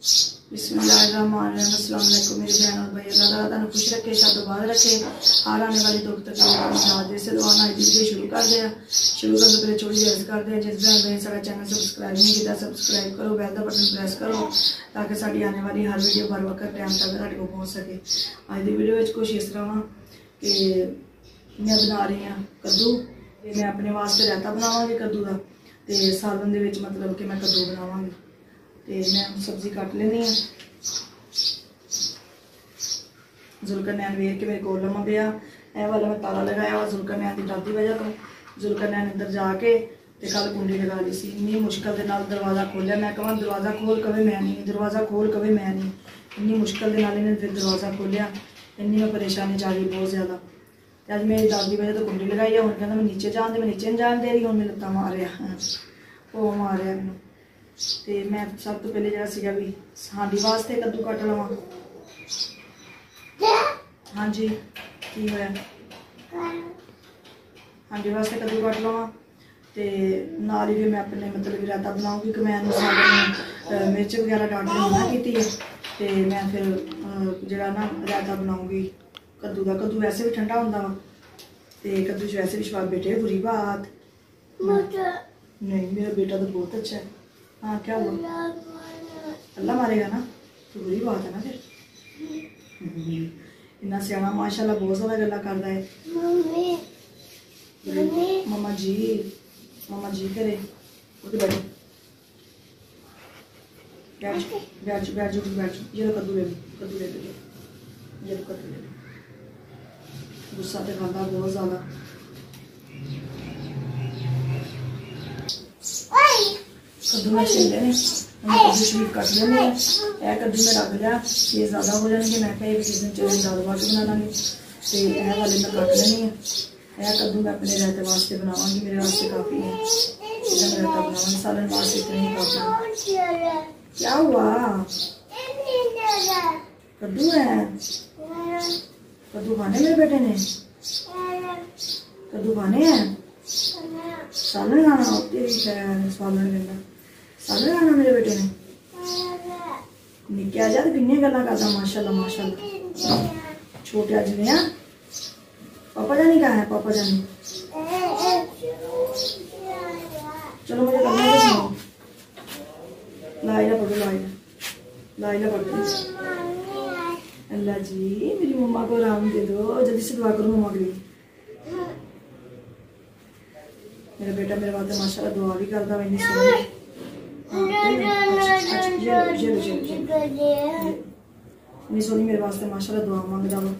بسم اللہ الرحمن الرحیم السلام علیکم میرے بہن اور بھائی اللہ تعالیٰ خوش رکھے، شاد و باد رکھے۔ ہر آنے والی دکھ تک جیسے دعا نہ جلدی شروع کر دیا۔ شروع کرنے سے پہلے چھوٹی سی عرض کر دیا، جس بہن بہن سارا چینل سبسکرائب نہیں کیا، سبسکرائب کرو، بیل کا بٹن پریس کرو، تاکہ ساری آنے والی ہر ویڈیو بر وقت ٹائم تک سارے کو پہنچ سکے۔ اج کی ویڈیو کچھ اس طرح وا کہ میں بنا رہی ہاں کدو میں اپنے واسطے رہتا بناواں گی کدو کا تو سالن دے مطلب کہ میں کدو بناواں گی۔ ਤੇ ਮੈਂ ਸਬਜ਼ੀ ਕੱਟ ਲੈਣੀ ਆ ਜ਼ੁਲਕਰਨੈਨ ਵੇਖ ਕੇ ਮੇਰੇ ਕੋਲ ਲੰਮਾ ਪਿਆ ਇਹ ਵਾਲਾ ਮੈਂ ਤਾਲਾ ਲਗਾਇਆ ਵਾ ਜ਼ੁਲਕਰਨੈਨ ਦੀ ਦਾਦੀ ਵਜ੍ਹਾ ਤੋਂ ਜ਼ੁਲਕਰਨੈਨ ਅੰਦਰ ਜਾ ਕੇ ਤੇ ਕੱਲ ਕੁੰਡੀ ਲਗਾ ਲਈ ਸੀ ਇੰਨੀ ਮੁਸ਼ਕਲ ਦੇ ਨਾਲ ਦਰਵਾਜ਼ਾ ਖੋਲਿਆ ਮੈਂ ਕਹਾਂ ਦਰਵਾਜ਼ਾ ਖੋਲ ਕਵੇ ਮੈਂ ਨਹੀਂ ਦਰਵਾਜ਼ਾ ਖੋਲ ਕਵੇ ਮੈਂ ਨਹੀਂ ਇੰਨੀ ਮੁਸ਼ਕਲ ਦੇ ਨਾਲ ਇਹਨੇ ਫਿਰ ਦਰਵਾਜ਼ਾ ਖੋਲਿਆ ਇੰਨੀ ਮੈਂ ਪਰੇਸ਼ਾਨੀ ਜਾ ਰਹੀ ਬਹੁਤ ਜ਼ਿਆਦਾ ਤੇ ਅੱਜ ਮੇਰੀ ਦਾਦੀ ਵਜ੍ਹਾ ਤੋਂ ਕੁੰਡੀ ਲਗਾਈ ਆ ਹੁਣ ਕਹਿੰਦਾ ਮੈਂ ਨੀਚੇ ਜਾਣ ਦੇ ਮੈਂ ਨੀਚੇ ਨਹੀਂ ਜਾਣ ਦੇ ਰਹੀ ਹੁਣ ਮੈਨੂੰ ਲੱਤਾਂ ਮਾਰਿਆ ਉਹ ਮਾਰਿਆ ਮੈਨੂੰ ਤੇ ਮੈਂ ਸਭ ਤੋਂ ਪਹਿਲੇ ਜਿਹੜਾ ਸੀਗਾ ਵੀ ਸਾਡੀ ਵਾਸਤੇ ਕੱਦੂ ਕੱਟ ਲਵਾਂ। ਹਾਂਜੀ ਕੀ ਹੋਇਆ? ਹਾਂਜੀ ਵਾਸਤੇ ਕੱਦੂ ਕੱਟ ਲਵਾਂ ਤੇ ਨਾਲ ਹੀ ਵੀ ਮੈਂ ਆਪਣੇ ਮਤਲਬ ਇਰਾਦਾ ਬਣਾਉਂਗੀ ਕਿ ਮੈਂ ਸਾਰੇ ਮਿਰਚ ਵਗੈਰਾ ਡਾਟਣੀ ਨਾ ਕੀਤੀ ਹੈ ਤੇ ਮੈਂ ਫਿਰ ਜਿਹੜਾ ਨਾ ਰਾਇਤਾ ਬਣਾਉਂਗੀ ਕੱਦੂ ਦਾ। ਕੱਦੂ ਵੈਸੇ ਵੀ ਠੰਡਾ ਹੁੰਦਾ ਵਾ ਤੇ ਕੱਦੂ ਚ ਵੈਸੇ ਵੀ ਸਵਾਦ ਬੇਟੇ ਬੁਰੀ ਬਾਤ। ਨਹੀਂ ਮੇਰਾ ਬੇਟਾ ਤਾਂ ਬਹੁਤ ਅੱਛਾ ਹੈ। ہاں کیا ہوا؟ اللہ مارے گا نا تو بری بات ہے نا پھر۔ اتنا سیاح ماشاء اللہ بہت زیادہ گلا کرتا ہے۔ مما جی مما جی کرے۔ اٹھ بیٹھ۔ بیٹھ بیٹھ بیٹھ جو بیٹھ یہ لو کدو لے لو کدو لے لو یہ لو کدو لے لو۔ غصہ تو کھانا بہت زیادہ۔ کدو میں چھیل کدو شریف کٹ لینے یہ کدو میں رکھ یہ زیادہ ہو جانے میں کہ یہ دن چلے دال باجو بنا لیں گے۔ تو یہ والے میں کٹ لینی ہے یہ کدو میں اپنے رہتے واسطے بناواں گی، میرے واسطے کافی ہے سالن واسطے اتنا ہی کافی ہے کیا ہوا؟ کدو ہے؟ کدو کھانے میرے بیٹے نے؟ کدو کھانے ہیں؟ سالن کھانا ہوتی ہے سالن لینا۔ سارے آنا میرے بیٹے نے نکیا جا تو کنیا گلا کرتا ماشاء اللہ ماشاء اللہ چھوٹیا جی پاپا جانی کہاں ہے پاپا جانی چلو مجھے کرنا ہے سناؤ لائلہ پڑھو لائلہ لائلہ پڑھو اللہ جی میری مما کو آرام دے دو جلدی سے دعا کرو مما کے لیے میرا بیٹا میرے واسطے ماشاء اللہ دعا بھی کرتا میں میں سونی میرے واسطے ماشاءاللہ دعا مانگدا وا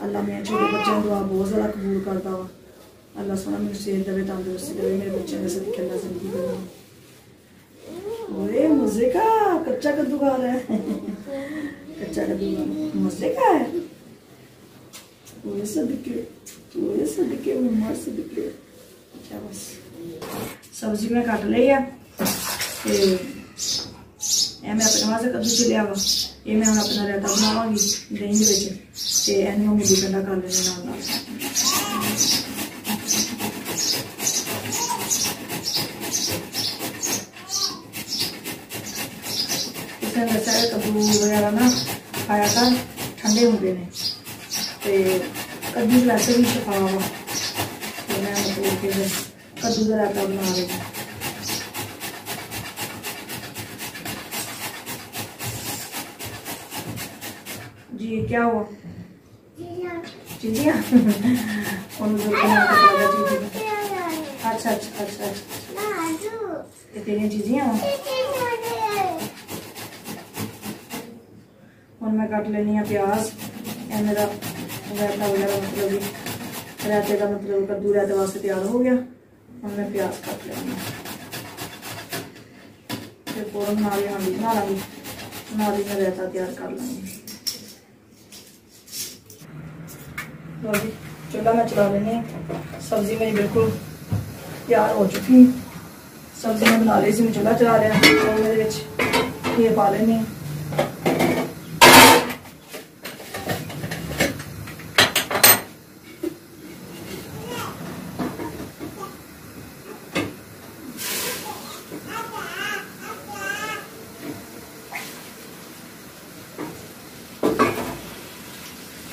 اللہ میں چھوٹے بچوں دعا بہت زیادہ قبول کردا وا اللہ سونا میرے صحت دے تندرستی دے میرے بچوں دے صدقے اللہ زندگی دے اوئے مزے کا کچا کدو کھا رہا ہے کچا کدو مزے کا ہے اوئے صدقے اوئے صدقے میں مر صدقے کیا بس سبزی میں کاٹ لیا ਤੇ ਇਹ ਮੈਂ ਆਪਣੇ ਵਾਸਤੇ ਕੱਦੂ ਛਿਲਿਆ ਵਾ ਇਹ ਮੈਂ ਹੁਣ ਆਪਣਾ ਰਾਇਤਾ ਬਣਾਵਾਂਗੀ ਦਹੀਂ ਦੇ ਵਿੱਚ ਤੇ ਇਹਨੂੰ ਮੂਲੀ ਕੰਡਾ ਕਰ ਲੈਣੇ ਨਾਲ ਨਾਲ ਇਸੇ ਦੱਸਿਆ ਹੈ ਕੱਦੂ ਵਗੈਰਾ ਨਾ ਖਾਇਆ ਕਰ ਠੰਡੇ ਹੁੰਦੇ ਨੇ ਤੇ ਕੱਦੂ ਵੈਸੇ ਵੀ ਸ਼ਫਾ ਵਾ ਤੇ ਮੈਂ ਮਤਲਬ ਕਿ ਬਸ ਕੱਦੂ ਦਾ ਰਾਇਤਾ ਬਣਾ ਰਹੀ جی کیا ہوا؟ چڑیا۔ اچھا اچھا اچھا, اچھا،, اچھا۔ ہوں جی جی میں کٹ لینی پیاز۔ رائتا وغیرہ مطلب رائتے کا مطلب کدو رائتے واسطے تیار ہو گیا۔ ہوں میں پیاز کٹ لینی ہوں۔ پھر فوراً نال ہی ہاں نال ہی میں رائتا تیار کر لوں گی ਲੋ ਜੀ, ਚੁੱਲ੍ਹਾ ਮੈਂ ਚਲਾ ਲੈਣੀ ਸਬਜ਼ੀ ਮੇਰੀ ਬਿਲਕੁਲ ਤਿਆਰ ਹੋ ਚੁੱਕੀ। ਸਬਜ਼ੀ ਮੈਂ ਬਣਾ ਲਈ ਸੀ, ਮੈਂ ਚੁੱਲ੍ਹਾ ਚਲਾ ਲਿਆ। ਉਹਦੇ ਵਿੱਚ ਇਹ ਪਾ ਲੈਣੀ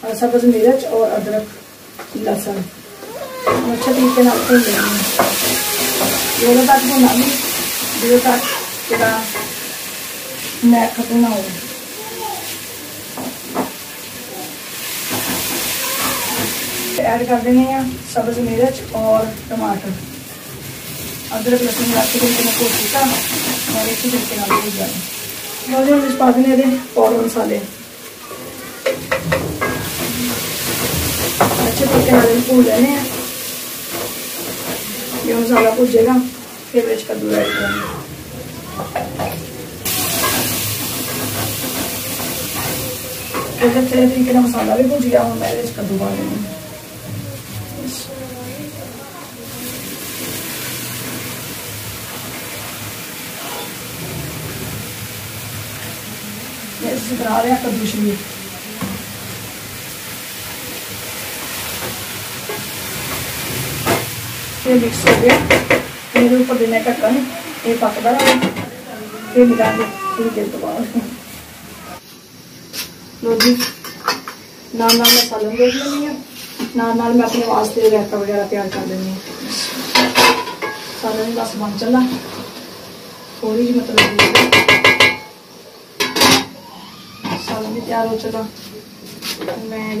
اور سبز مرچ اور ادرک لہسن۔ اچھے طریقے سے آپ کو لے تک بنا لی دیر تک تھوڑا میں نہ ہو ایڈ کر دینی ہے سبز مرچ اور ٹماٹر۔ ادرک لہسن ملا کے میں کوٹ کیا؟ اور اسی طریقے نال بھیجا اور ہم اس پا دینے دے مسالے مسالا بھی پیچھے کرا لیا کدو شریف یہ مکس ہو گیا میرے اوپر دینے کا کم یہ پک رہا پھر ملا دیں تھوڑی دیر کے لو جی نال نال مسالوں دیکھ لینی ہے نال نال میں اپنے واسطے ریتا وغیرہ تیار کر دینی ہوں سارا دن بس بن چلا تھوڑی جی مطلب سالن بھی تیار ہو چلا میں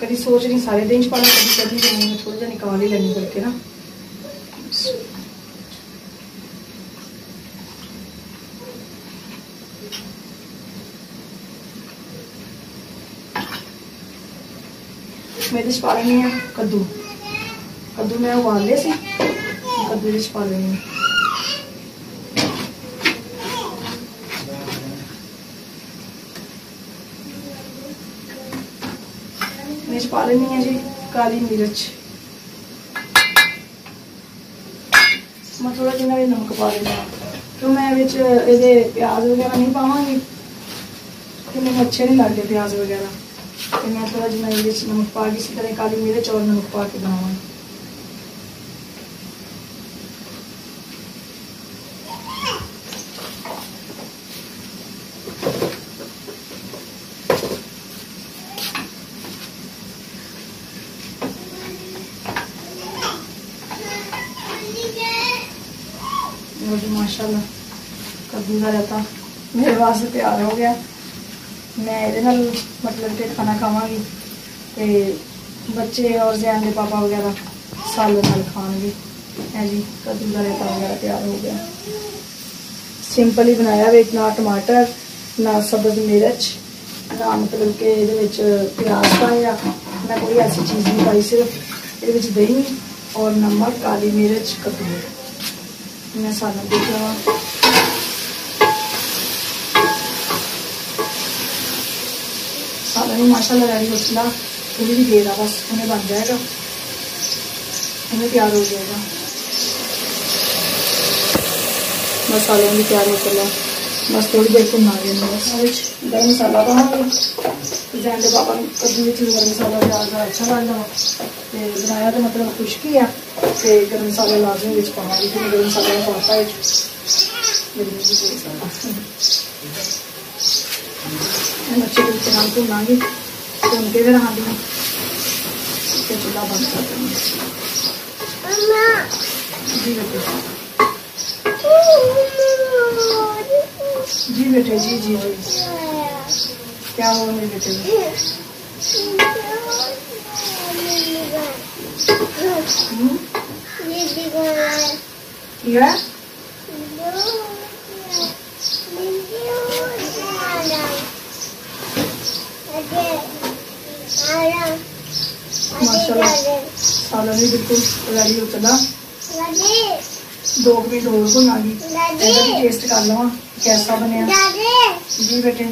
کدی سوچ رہی سارے دن چ پڑھا کدی کدی بھی تھوڑا جا نکال ہی لینی بلکہ نا میں پا لینی ہوں کدو کدو میں ابال لے سی کدو پا لینی ہوں ਲੈਣੀ ਹੈ ਜੀ, ਕਾਲੀ ਮਿਰਚ। ਮੈਂ ਥੋੜਾ ਜਿਹਾ ਵੀ ਨਮਕ ਪਾ ਲੈਣਾ ਕਿਉਂ ਮੈਂ ਵਿੱਚ ਇਹਦੇ ਪਿਆਜ਼ ਵਗੈਰਾ ਨਹੀਂ ਪਾਵਾਂਗੀ? ਤੇ ਮੈਨੂੰ ਅੱਛੇ ਨਹੀਂ ਲੱਗਦੇ ਪਿਆਜ਼ ਵਗੈਰਾ। ਤੇ ਮੈਂ ਥੋੜਾ ਜਿਹਾ ਇਹਦੇ ਵਿੱਚ ਨਮਕ ਪਾ ਕੇ ਇਸੇ ਤਰ੍ਹਾਂ ਕਾਲੀ ਮਿਰਚ ਔਰ ਨਮਕ ਪਾ ਕੇ ਬਣਾਵਾਂਗੀ। مجھے ماشاء اللہ کدو کا رہتا میرے واسطے تیار ہو گیا۔ میں یہ مطلب کہ کھانا کھاواں گی تو بچے اور زین کے پاپا وغیرہ سال سال کھان گے ہے جی کدو کا رہتا وغیرہ تیار ہو گیا۔ سمپل ہی بنایا وے نہ ٹماٹر نہ سبز مرچ۔ نہ مطلب کہ یہ پیاز پایا نہ کوئی ایسی چیز نہیں پائی، صرف یہ دہی اور نمک کالی مرچ کدو ਕੱਦੂ ਮੈਂ ਸਾਲਨ ਦੇਖ ਲਵਾਂ ਸਾਲਨ ਮਾਸ਼ਾਅੱਲਾ ਰੈਡੀ ਹੋ ਚੁੱਕਾ ਥੋੜੀ ਜਿਹੀ ਦੇਰ ਆ ਬਸ ਉਹਨੇ ਬਣ ਜਾਏਗਾ ਉਹਨੇ ਤਿਆਰ ਹੋ ਜਾਏਗਾ ਬਸ ਸਾਲਨ ਵੀ ਤਿਆਰ ਹੋ ਚੁੱਕਾ ਬਸ ਥੋੜੀ ਦੇਰ ਭੁੰਨਾਂਗੇ ਇਹਨੂੰ ਬਸ ਇਹਦੇ ਵਿੱਚ ਗਰਮ ਮਸਾਲਾ ਪਾਵਾਂਗੇ جانے گرم مسالہ تازہ اچھا بنتا بنایا تو مطلب خوش ہی ہے گرم مسالے لازمی دس کرو جی بیٹے۔ جی۔ daun gitu. Iya. Masya Allah. Salam ini betul. Lagi utama. Lagi. ਦੋ ਵੀ ਹੋਰ ਬਣਾਗੀ ਇਹਦਾ ਵੀ ਟੇਸਟ ਕਰ ਲਵਾਂ ਕੈਸਾ ਬਣਿਆ। ਜੀ ਬੇਟੇ।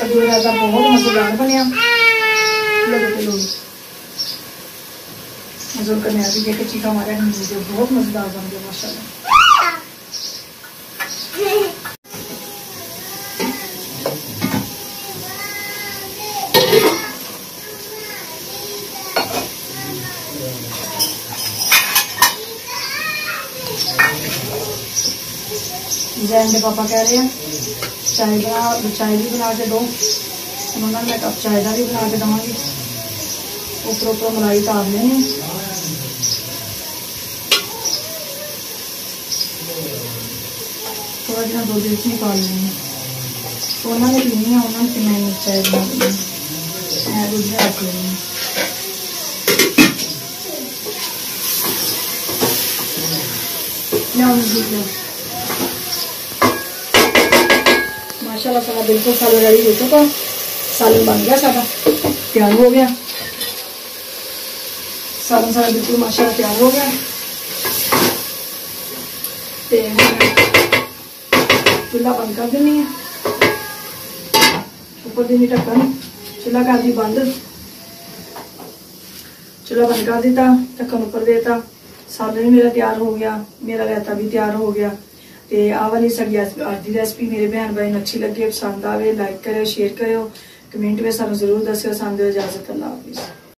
ਕਦੂ ਦਾ ਬਹੁਤ ਮਜ਼ੇਦਾਰ ਬਣਿਆ। ਲੋਕ ਤੇ ਲੋਕ مزور کرنے آتی ہے کہ چیخا ہمارے ہندو بہت مزیدار بن گیا ماشاء جین کے پاپا کہہ رہے ہیں چائے بنا چائے بھی بنا کے دو۔ منگا میں کپ چائے کا بھی بنا کے دوں گی؟ اوپر اوپر ملائی تار لینی تھوڑا جہاں دو دل سے نکال لینی انہوں نے پینی ہے انہوں نے میں چائے بنا دینی میں دودھ رکھ لینی Yeah, I'm going to do اچھا ماشاء سارا بالکل سالن ریڈی ہو چکا سالن بن گیا سارا۔ تیار ہو گیا۔ سالن سارا بالکل ماشاء تیار ہو گیا۔ چولہا بند کر دینی ہے اوپر دینی ڈکن چولہا کر دی بند۔ چولہا بند کر دیتا ڈکن اوپر دیتا۔ سالن بھی میرا تیار ہو گیا، میرا رائتا بھی تیار ہو گیا۔ ਤੇ ਆਹ ਵਾਲੀ ਸਾਡੀ ਅੱਜ ਅੱਜ ਦੀ ਰੈਸਪੀ ਮੇਰੇ ਭੈਣ ਭਾਈ ਨੂੰ ਅੱਛੀ ਲੱਗੇ ਪਸੰਦ ਆਵੇ ਲਾਈਕ ਕਰਿਓ ਸ਼ੇਅਰ ਕਰਿਓ ਕਮੈਂਟ ਵਿੱਚ ਸਾਨੂੰ ਜ਼ਰੂਰ ਦੱਸਿਓ ਸਾਨੂੰ ਦਿਓ ਇਜਾਜ਼ਤ ਅੱਲਾ ਹਾਫਿਜ਼